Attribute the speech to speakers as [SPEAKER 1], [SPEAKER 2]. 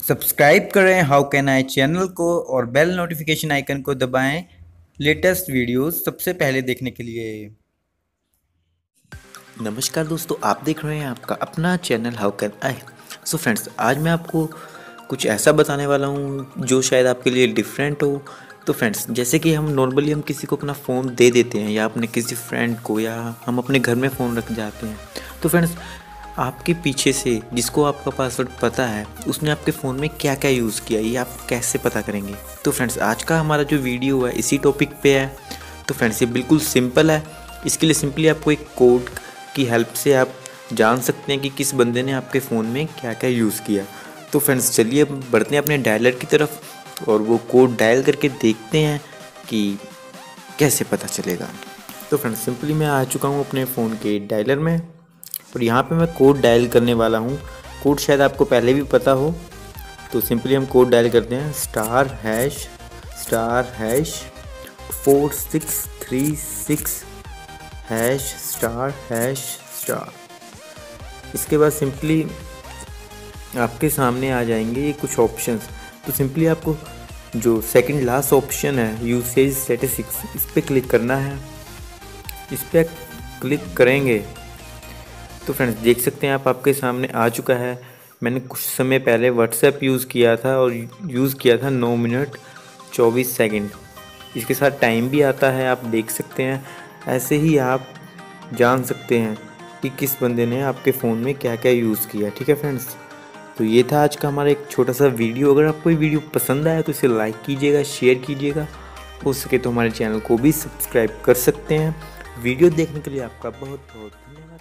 [SPEAKER 1] Subscribe करें, how can I channel को और बेल नोटिफिकेशन आइकन को दबाएँ लेटेस्ट वीडियोस सबसे पहले देखने के लिए।
[SPEAKER 2] नमस्कार दोस्तों, आप देख रहे हैं आपका अपना channel how can I. So friends, आज मैं आपको कुछ ऐसा बताने वाला हूँ जो शायद आपके लिए डिफरेंट हो। तो फ्रेंड्स, जैसे कि हम नॉर्मली हम किसी को अपना फ़ोन दे देते हैं या अपने किसी फ्रेंड को या हम अपने घर में फ़ोन रख जाते हैं। तो फ्रेंड्स आपके पीछे से, जिसको आपका पासवर्ड पता है, उसने आपके फ़ोन में क्या क्या यूज़ किया, ये आप कैसे पता करेंगे? तो फ्रेंड्स आज का हमारा जो वीडियो है, इसी टॉपिक पे है। तो फ्रेंड्स ये बिल्कुल सिंपल है। इसके लिए सिंपली आपको एक कोड की हेल्प से आप जान सकते हैं कि किस बंदे ने आपके फ़ोन में क्या क्या यूज़ किया। तो फ्रेंड्स चलिए बढ़ते हैं अपने डायलर की तरफ़ और वो कोड डायल करके देखते हैं कि कैसे पता चलेगा। तो फ्रेंड्स सिंपली मैं आ चुका हूँ अपने फ़ोन के डायलर में। और यहाँ पे मैं कोड डायल करने वाला हूँ। कोड शायद आपको पहले भी पता हो। तो सिंपली हम कोड डायल करते हैं। Star hash star hash four six three six hash star hash star इसके बाद सिंपली आपके सामने आ जाएँगे ये कुछ ऑप्शंस तो सिंपली आपको जो सेकंड लास्ट ऑप्शन है यूसेज स्टेटिस्टिक्स इस पर क्लिक करना है। इस पर क्लिक करेंगे। तो फ्रेंड्स देख सकते हैं आप, आपके सामने आ चुका है। मैंने कुछ समय पहले व्हाट्सएप यूज़ किया था और यूज़ किया था नौ मिनट चौबीस सेकंड इसके साथ टाइम भी आता है, आप देख सकते हैं। ऐसे ही आप जान सकते हैं कि किस बंदे ने आपके फ़ोन में क्या क्या यूज़ किया, ठीक है फ्रेंड्स तो ये था आज का हमारा एक छोटा सा वीडियो अगर आपको ये वीडियो पसंद आया तो इसे लाइक कीजिएगा शेयर कीजिएगा। हो सके तो हमारे चैनल को भी सब्सक्राइब कर सकते हैं। वीडियो देखने के लिए आपका बहुत बहुत धन्यवाद